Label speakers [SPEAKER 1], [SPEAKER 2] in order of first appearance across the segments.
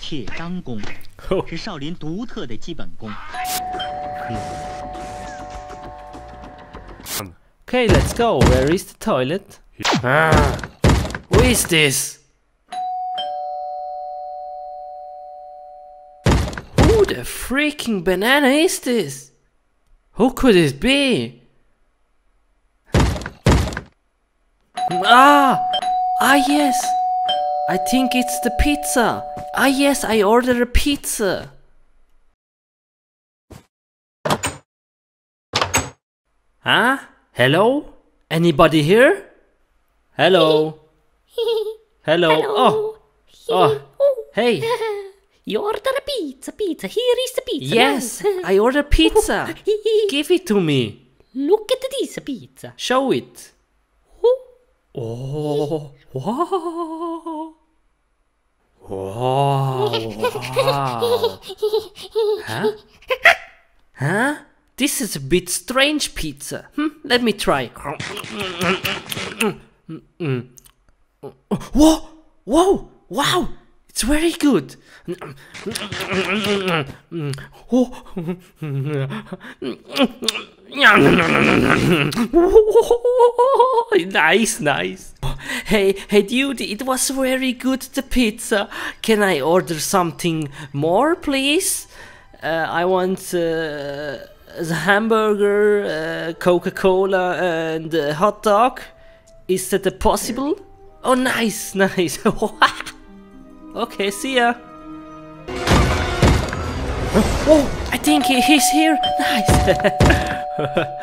[SPEAKER 1] 铁张功
[SPEAKER 2] Oh.
[SPEAKER 1] 是少林独特的基本功。
[SPEAKER 2] Okay, let's go. Where is the toilet? Ah, who is this? Who the freaking banana is this? Who could it be? Ah! Ah, yes! I think it's the pizza! Ah, yes, I ordered a pizza! Huh? Hello? Anybody here? Hello? Hello? Oh! Oh! Hey!
[SPEAKER 3] You order a pizza, pizza. Here is the pizza.
[SPEAKER 2] Yes! I ordered pizza! Give it to me!
[SPEAKER 3] Look at this pizza.
[SPEAKER 2] Show it!
[SPEAKER 3] Oh!
[SPEAKER 2] Wow! Wow! Wow! Huh? Huh? This is a bit strange pizza. Hmm? Let me try. Whoa! Whoa! Wow! It's very good. nice, nice. Hey, hey, dude, it was very good, the pizza. Can I order something more, please? Uh, I want uh, the hamburger, uh, Coca Cola, and uh, hot dog. Is that possible? Oh, nice, nice. okay, see ya. Oh, I think he- he's here. Nice.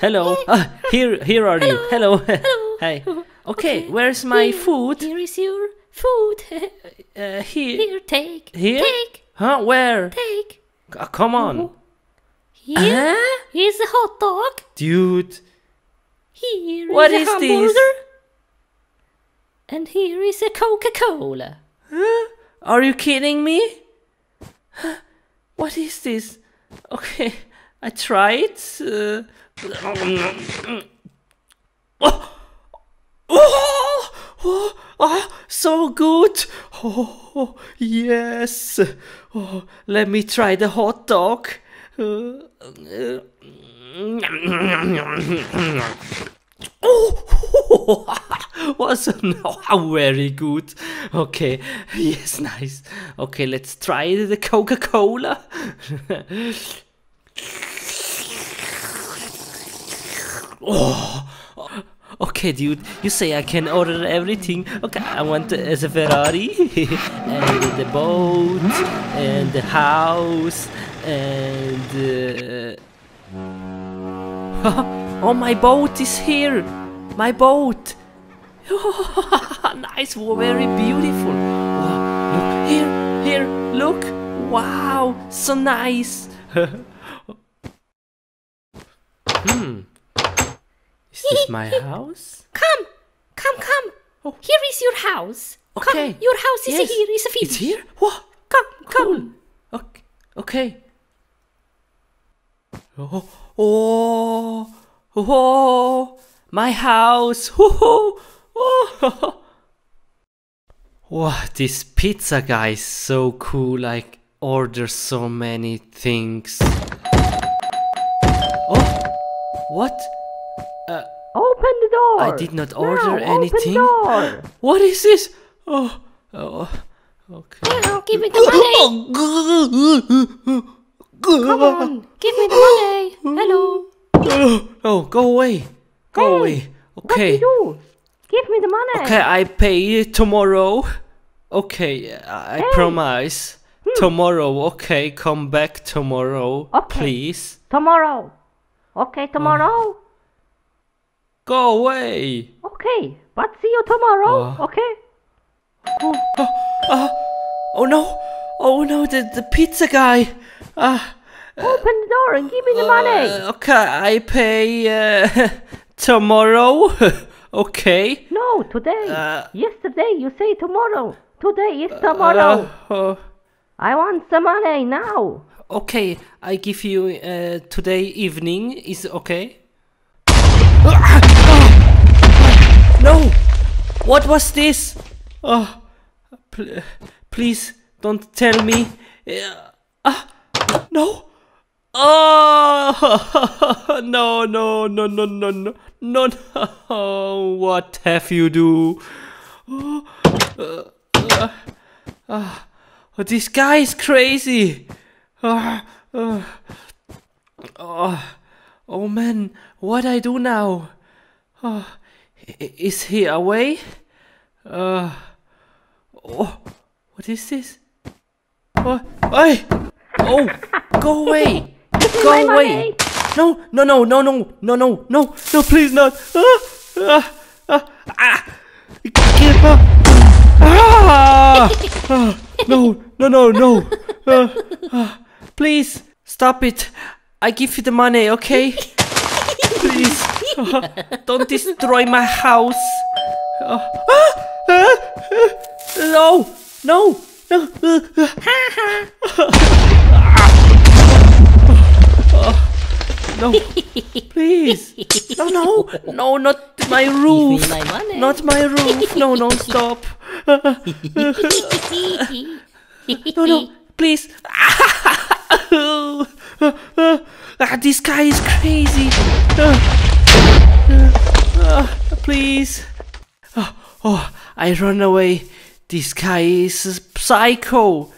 [SPEAKER 2] Hello. Ah, here, here are you. Hello. Hello. Hey. Okay, where's my food?
[SPEAKER 3] Here is your food.
[SPEAKER 2] Uh, here.
[SPEAKER 3] Here, take.
[SPEAKER 2] Here?
[SPEAKER 3] Take.
[SPEAKER 2] Huh? Where?
[SPEAKER 3] Take.
[SPEAKER 2] C- come on.
[SPEAKER 3] Here
[SPEAKER 2] Huh?
[SPEAKER 3] is a hot dog.
[SPEAKER 2] Dude.
[SPEAKER 3] Here
[SPEAKER 2] What is
[SPEAKER 3] hamburger.
[SPEAKER 2] this?
[SPEAKER 3] And here is a Coca-Cola.
[SPEAKER 2] Are you kidding me? What is this? Okay, I it. Uh, oh, oh, oh, oh, so good. Oh, yes. Oh, let me try the hot dog. Uh, uh, Oh, was oh, very good. Okay, yes, nice. Okay, let's try the Coca Cola. oh, okay, dude. You say I can order everything. Okay, I want as a Ferrari and the boat and the house and. Uh, Oh, my boat is here! My boat! nice, very beautiful. Wow, look here, here, look! Wow, so nice. hmm. Is this my house?
[SPEAKER 3] Come, come, come.
[SPEAKER 2] Oh.
[SPEAKER 3] Here is your house.
[SPEAKER 2] Okay.
[SPEAKER 3] Come, your house is
[SPEAKER 2] Yes.
[SPEAKER 3] here. Is a fish.
[SPEAKER 2] It's here? What?
[SPEAKER 3] Come,
[SPEAKER 2] Cool.
[SPEAKER 3] come.
[SPEAKER 2] Okay. okay. Oh, oh, oh, my house. Oh, oh. Wow, this pizza guy is so cool. I order so many things. Oh, what?
[SPEAKER 3] Uh, Open the door.
[SPEAKER 2] I did not order
[SPEAKER 3] Now,
[SPEAKER 2] anything.
[SPEAKER 3] Open door.
[SPEAKER 2] What is this? Oh, oh, okay.
[SPEAKER 3] Now, give me the money. Come on, give me the money. Hello.
[SPEAKER 2] Oh, go away. Go away. Okay.
[SPEAKER 3] You. Give me the money.
[SPEAKER 2] Okay, I pay tomorrow. Okay, I I promise. Tomorrow, okay, come back tomorrow,
[SPEAKER 3] Okay.
[SPEAKER 2] please.
[SPEAKER 3] Tomorrow. Okay, tomorrow.
[SPEAKER 2] Go away.
[SPEAKER 3] Okay, but see you tomorrow.
[SPEAKER 2] Uh.
[SPEAKER 3] okay.
[SPEAKER 2] Oh oh, oh no. Oh no, the, the pizza guy. Ah,
[SPEAKER 3] Open the door and give me the money.
[SPEAKER 2] uh, okay, I pay uh, tomorrow. okay.
[SPEAKER 3] No, today.
[SPEAKER 2] uh,
[SPEAKER 3] Yesterday you say tomorrow. Today is tomorrow.
[SPEAKER 2] Uh, uh,
[SPEAKER 3] I want the money now.
[SPEAKER 2] okay, I give you uh, today evening. Is okay? No! what was this? Oh, pl- please don't tell me. Uh, ah, no. Oh no no no no no no no! no. What have you do? Oh, uh, uh, uh, this guy is crazy. Oh, oh man, what I do now? Oh, is he away? Uh, oh, what is this? Oh, hey! Oh, go away! Go
[SPEAKER 3] my
[SPEAKER 2] away!
[SPEAKER 3] money.
[SPEAKER 2] No, no, no, no, no, no, no, no, no, please not! Ah, ah, ah, ah. Give up! Ah, ah, no, no, no, no! Ah, ah. please stop it! I give you the money, okay? Please, ah, don't destroy my house! Ah, ah, ah, ah. no, no, no! No, please. No, no, no, not my roof.
[SPEAKER 3] My money.
[SPEAKER 2] Not my roof. No, no, stop. No, no, please. Ah, this guy is crazy. Please. Oh, oh, I run away. This guy is a psycho.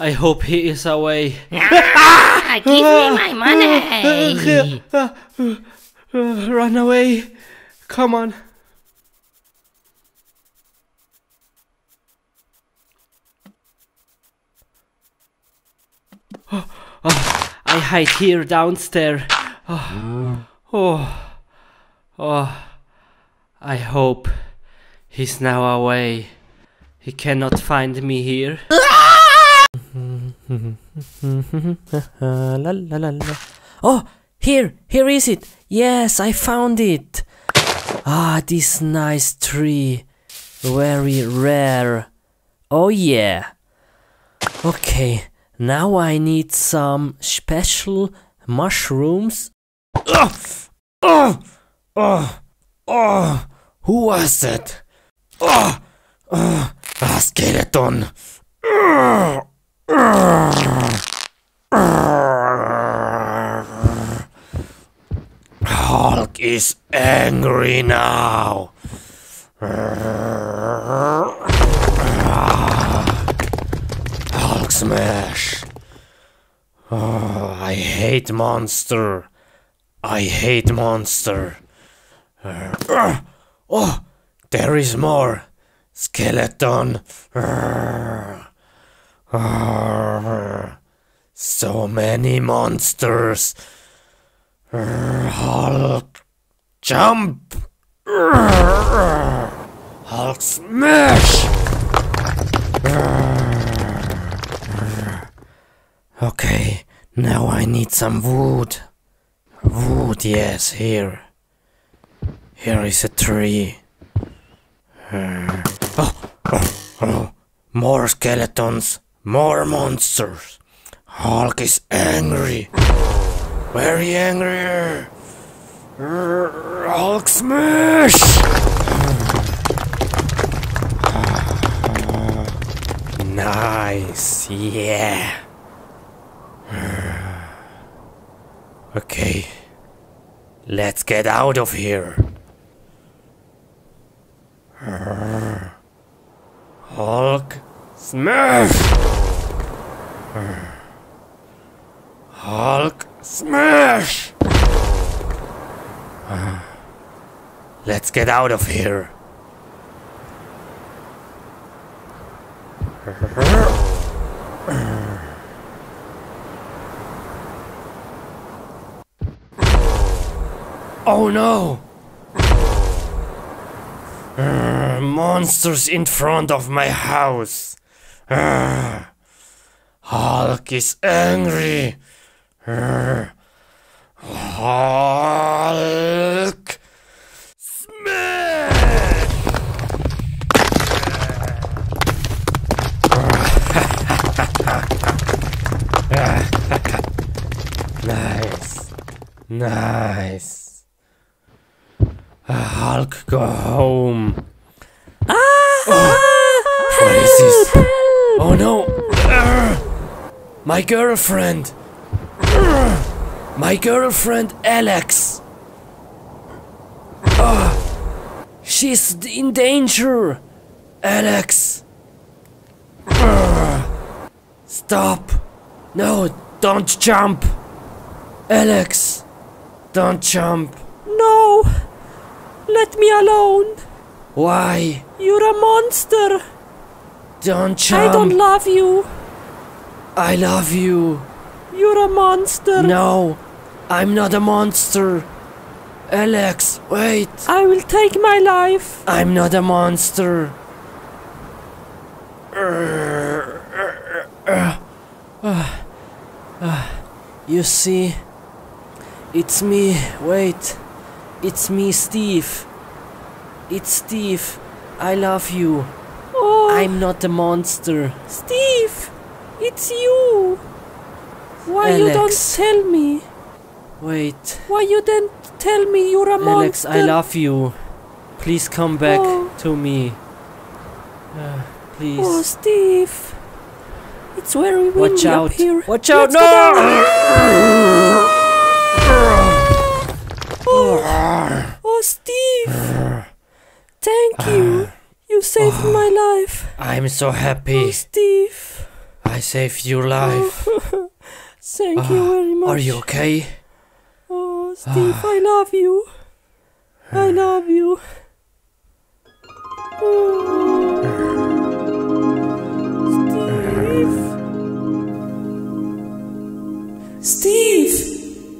[SPEAKER 2] I hope he is away.
[SPEAKER 3] Ah, give me my money.
[SPEAKER 2] Run away. Come on. Oh, oh, I hide here downstairs. Oh, oh, oh, I hope he's now away. He cannot find me here. La, la, la, la. Oh, here, here is it. Yes, I found it. Ah, this nice tree. Very rare. Oh, yeah. Okay, now I need some special mushrooms. Oh, oh, oh, oh. Who was that? Oh, oh, a skeleton. Oh, Hulk is angry now. Hulk smash. Oh, I hate monster. I hate monster. Oh, there is more. Skeleton. So many monsters. Hulk. Jump. Hulk smash. Okay, now I need some wood. Wood, yes, here. Here is a tree. Oh, oh, oh. More skeletons, more monsters. Hulk is angry. Very angry. Hulk smash! Nice, yeah. Okay, let's get out of here. Hulk smash! Hulk smash! Let's get out of here. Oh no! Monsters in front of my house. Hulk is angry. Hulk smash! Nice, nice. Hulk, go home. What is this? Oh no! My girlfriend! My girlfriend Alex! She's in danger! Alex! Stop! No, don't jump! Alex! Don't jump!
[SPEAKER 4] No! Let me alone!
[SPEAKER 2] Why?
[SPEAKER 4] You're a monster!
[SPEAKER 2] Don't jump!
[SPEAKER 4] I don't love you!
[SPEAKER 2] I love you!
[SPEAKER 4] You're a monster!
[SPEAKER 2] No! I'm not a monster! Alex, wait!
[SPEAKER 4] I will take my life!
[SPEAKER 2] I'm not a monster! You see, it's me. Wait, it's me, Steve. It's Steve. I love you.
[SPEAKER 4] Oh,
[SPEAKER 2] I'm not a monster.
[SPEAKER 4] Steve! It's you! Why you don't tell me?
[SPEAKER 2] Wait,
[SPEAKER 4] Why you didn't tell me you're a
[SPEAKER 2] Alex,
[SPEAKER 4] monster?
[SPEAKER 2] Alex, I love you. Please come back
[SPEAKER 4] Oh.
[SPEAKER 2] to me. Uh, please.
[SPEAKER 4] Oh, Steve! It's very windy
[SPEAKER 2] Watch
[SPEAKER 4] up
[SPEAKER 2] out!
[SPEAKER 4] here.
[SPEAKER 2] Watch out!
[SPEAKER 4] Let's go down.
[SPEAKER 2] No!
[SPEAKER 4] Oh, Steve! Thank you. You saved my life.
[SPEAKER 2] I'm so
[SPEAKER 4] Oh,
[SPEAKER 2] happy.
[SPEAKER 4] Steve.
[SPEAKER 2] I saved your life.
[SPEAKER 4] Thank you ah, very much.
[SPEAKER 2] Are you okay?
[SPEAKER 4] Oh, Steve, I ah. love you. I ah. love you. Oh. Steve. Steve,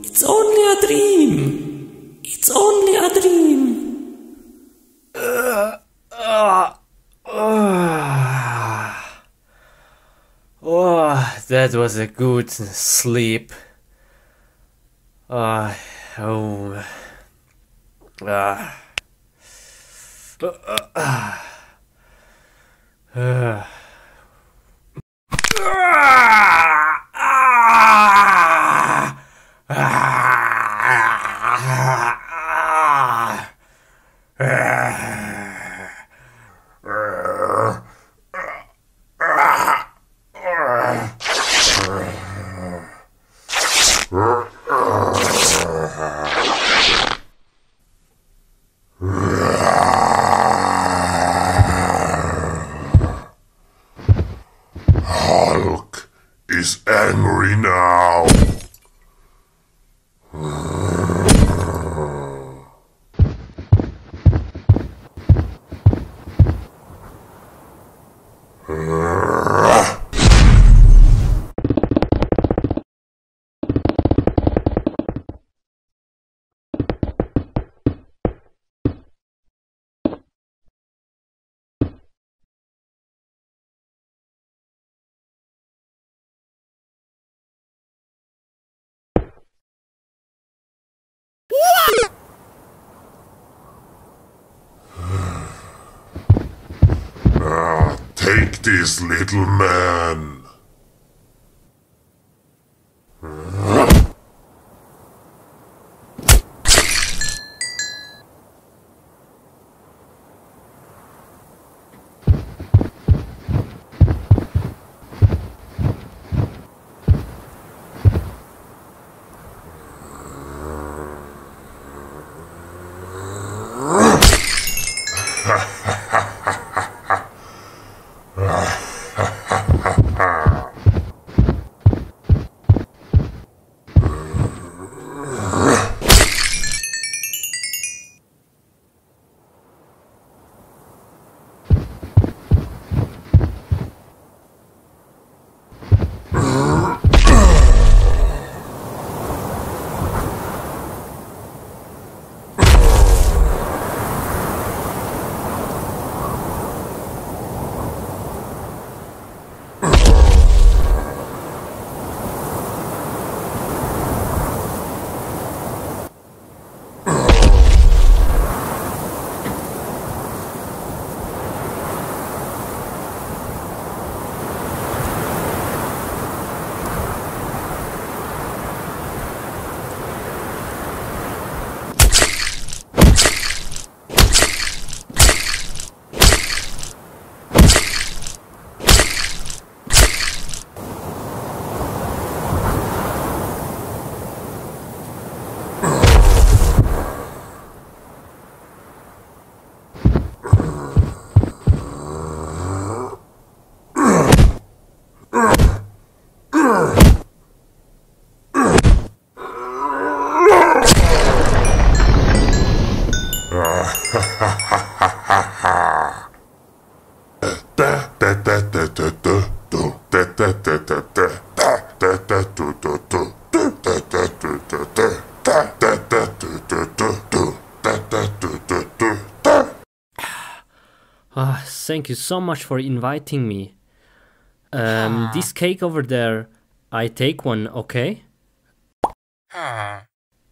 [SPEAKER 4] it's only a dream. It's only a dream.
[SPEAKER 2] That was a good sleep. Ah, oh. Ah. Ah. Ah.
[SPEAKER 5] Hulk is angry now. Take this little man.
[SPEAKER 2] Ah, thank you so much for inviting me. Um, this cake over there, I take one, okay?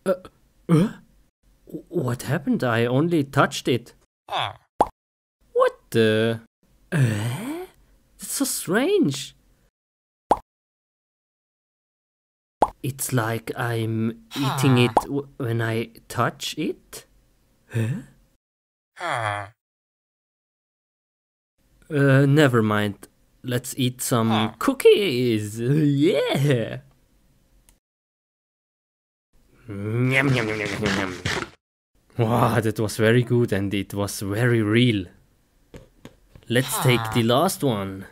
[SPEAKER 2] Uh, uh? What happened? I only touched it. What the? Uh? That's so strange. It's like I'm eating it w- when I touch it. Huh? Uh, never mind. Let's eat some cookies. Yeah. Yum, yum, yum, yum, yum, yum. Wow, that was very good and it was very real. Let's take the last one.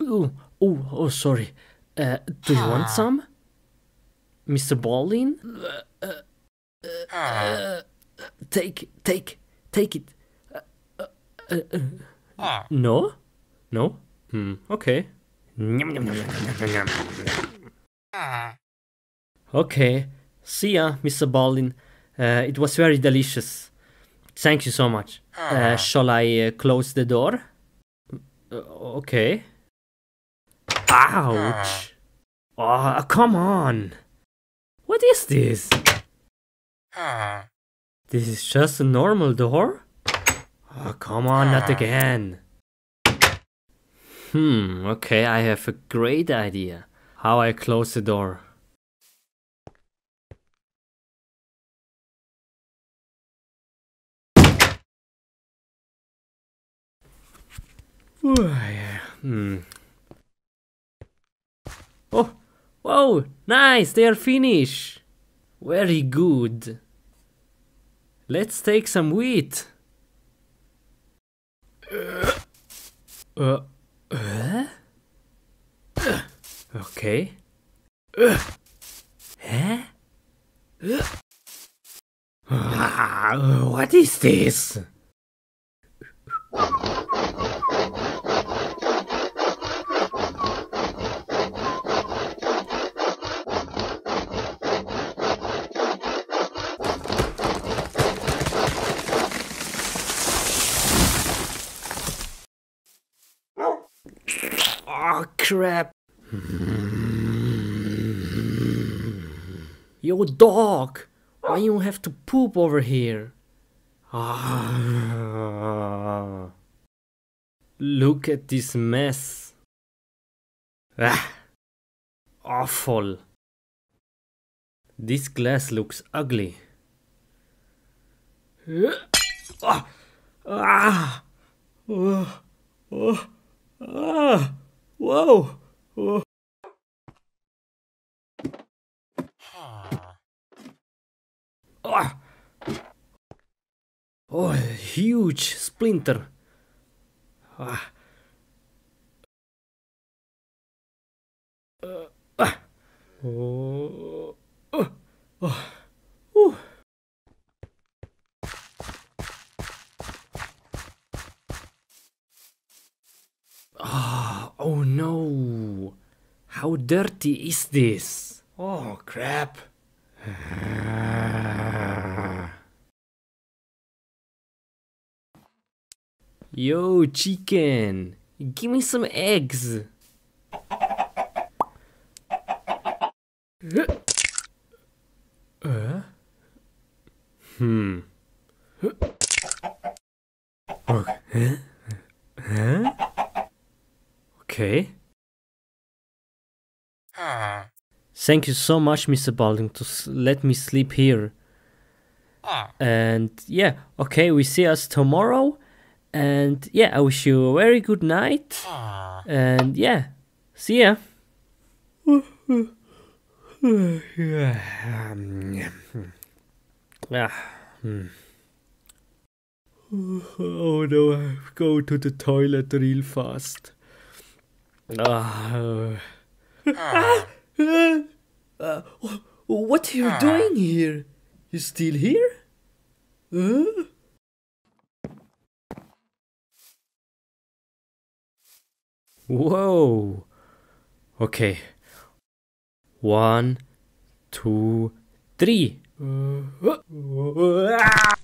[SPEAKER 2] Ooh, oh, oh, sorry. Uh, do you want some? Mr. Baldwin? Uh, uh, take, take, take it. Uh, uh, uh, no? No? Hmm, okay. Okay. See ya, Mr. Baldwin. Uh, it was very delicious. Thank you so much. Uh, shall I uh, close the door? Uh, okay. Ouch! Oh, come on! What is this? This is just a normal door? Oh, come on, not again. Hmm, okay, I have a great idea. How I close the door. Ooh, yeah. Hmm. Oh, whoa, nice, they are finished. Very good. Let's take some wheat. Uh, uh, uh, okay. Uh, huh? Uh, what is this? Oh crap. Yo dog, why you have to poop over here? Ah. Look at this mess. Ah. Awful. This glass looks ugly. Ah. Ah. Oh. Oh. Ah. Whoa. Oh. Ah. Oh, huge splinter. Ah. Uh, ah. Oh. Oh. Oh. Ooh. Ah, oh no. How dirty is this? Oh crap. Yo, chicken, give me some eggs. Uh? Hmm. Okay. Huh? Okay. Thank you so much, Mr. Baldwin, to s- let me sleep here. And yeah, okay, we see us tomorrow. And yeah, I wish you a very good night. And yeah, see ya. Ah, hmm. Oh no, I go to the toilet real fast. Ah, uh, uh, what are you doing here? You still here? Huh? Whoa. Okay. One, two, three. Uh, ah!